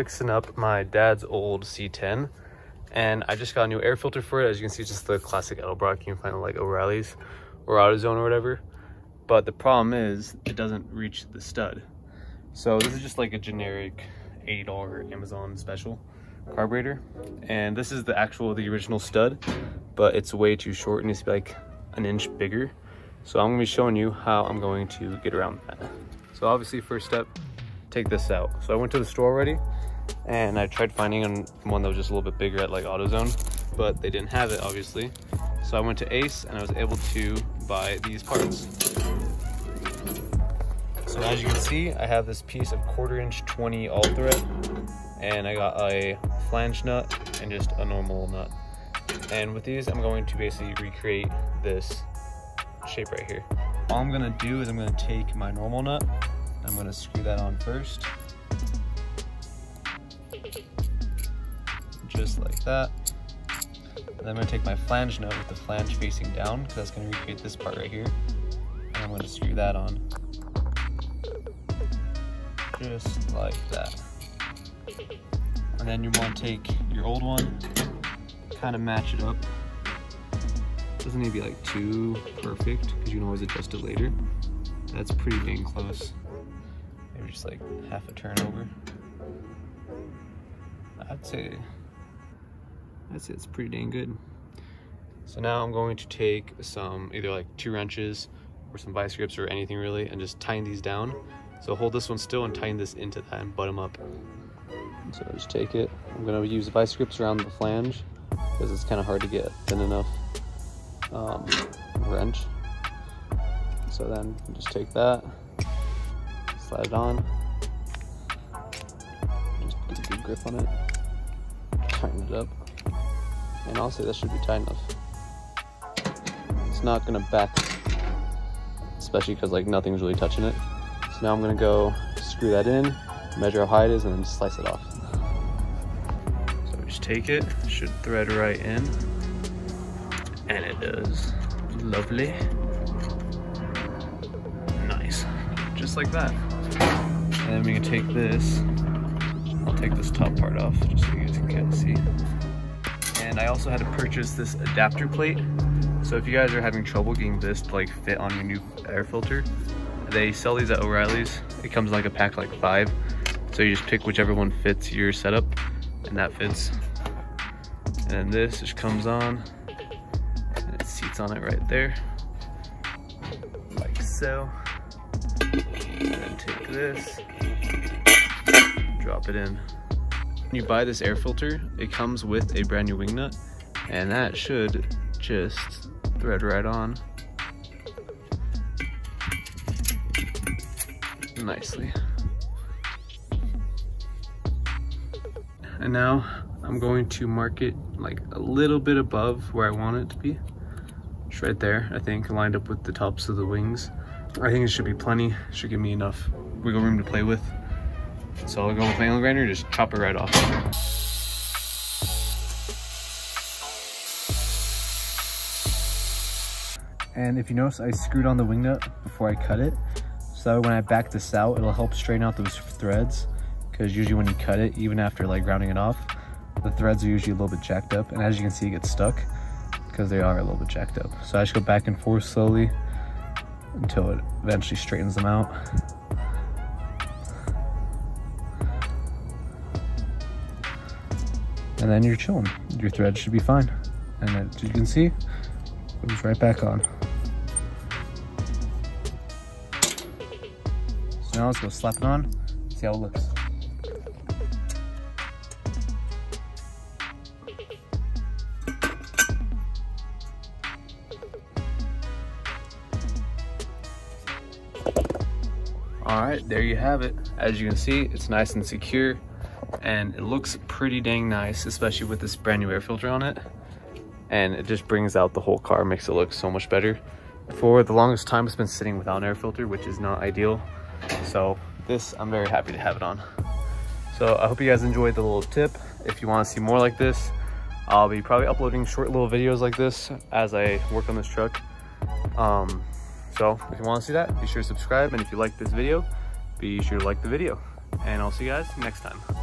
fixing up my dad's old C10 and I just got a new air filter for it. As you can see, just the classic Edelbrock you can find at like O'Reilly's or AutoZone or whatever. But the problem is it doesn't reach the stud. So this is just like a generic $80 Amazon special carburetor. And this is the actual, the original stud, but it's way too short. It needs to be like an inch bigger. So I'm gonna be showing you how I'm going to get around that. So obviously first step, take this out. So I went to the store already and I tried finding one that was just a little bit bigger at like AutoZone, but they didn't have it obviously. So I went to Ace and I was able to buy these parts. So as you can see, I have this piece of quarter inch 20 all thread and I got a flange nut and just a normal nut. And with these, I'm going to basically recreate this shape right here. All I'm gonna do is I'm gonna take my normal nut, I'm gonna screw that on first. Just like that. And then I'm gonna take my flange nut with the flange facing down because that's gonna recreate this part right here. And I'm gonna screw that on. Just like that. And then you wanna take your old one, kind of match it up doesn't need to be like too perfect because you can always adjust it later. That's pretty dang close. Maybe just like half a turn over. I'd say, I'd it's pretty dang good. So now I'm going to take some either like two wrenches or some vice grips or anything really and just tighten these down. So hold this one still and tighten this into that and butt them up. So just take it. I'm gonna use vice grips around the flange because it's kind of hard to get thin enough um, wrench. So then just take that, slide it on, just get a good grip on it, tighten it up, and honestly that should be tight enough. It's not gonna back, especially because like nothing's really touching it. So now I'm gonna go screw that in, measure how high it is, and then slice it off. So just take it, should thread right in. And it does. Lovely. Nice. Just like that. And then we can take this. I'll take this top part off just so you guys can see. And I also had to purchase this adapter plate. So if you guys are having trouble getting this to like fit on your new air filter, they sell these at O'Reilly's. It comes like a pack like five. So you just pick whichever one fits your setup and that fits. And then this just comes on and it seats on it right there, like so. And then take this, drop it in. When you buy this air filter, it comes with a brand new wing nut, and that should just thread right on nicely. And now I'm going to mark it like a little bit above where I want it to be right there, I think, lined up with the tops of the wings. I think it should be plenty. Should give me enough wiggle room to play with. So I'll go with my angle grinder, just chop it right off. And if you notice, I screwed on the wing nut before I cut it. So when I back this out, it'll help straighten out those threads. Because usually when you cut it, even after like rounding it off, the threads are usually a little bit jacked up. And as you can see, it gets stuck because they are a little bit jacked up. So I just go back and forth slowly until it eventually straightens them out. And then you're chilling. Your thread should be fine. And as you can see, it goes right back on. So now let's go slap it on, see how it looks. All right, there you have it. As you can see, it's nice and secure and it looks pretty dang nice, especially with this brand new air filter on it. And it just brings out the whole car, makes it look so much better. For the longest time, it's been sitting without an air filter, which is not ideal. So this, I'm very happy to have it on. So I hope you guys enjoyed the little tip. If you wanna see more like this, I'll be probably uploading short little videos like this as I work on this truck. Um, so if you want to see that, be sure to subscribe. And if you like this video, be sure to like the video. And I'll see you guys next time.